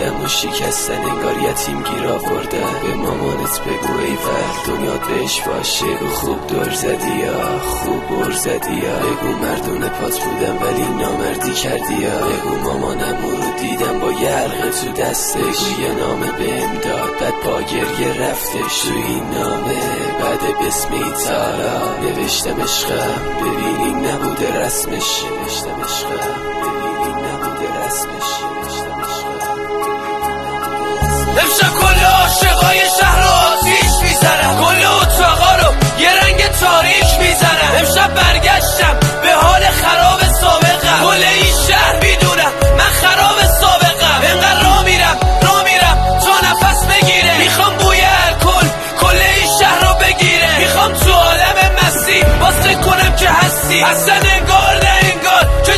دلم و شکستن انگار یتیم گیر آورده. به مامانت بگو ای ور دنیات بهش باشه. بگو خوب دور زدی یا خوب بر زدی یا. بگو مردون پات بودم ولی نامردی کردی یا. بگو مامانم رو دیدم با یه تو دستش. یه نامه به امداد بعد با گریه رفتش. تو این نامه بعد بسمی تارا نوشتم عشقم. ببینی نبوده رسمش. نوشتم عشقم. امشب کل عاشقای شهر شهرو آتیش می‌زنم. کل اتاقا رو یه رنگ تاریک می‌زنم. امشب برگشتم به حال خراب سابق کل این شهر می‌دونم من خراب سابقم. انقدر را میرم را میرم تا نفس بگیره. می‌خوام بوی الکل کل این شهرو بگیره. می‌خوام تو عالم مسی باز کنم که هستی. اصلا انگار نه انگار که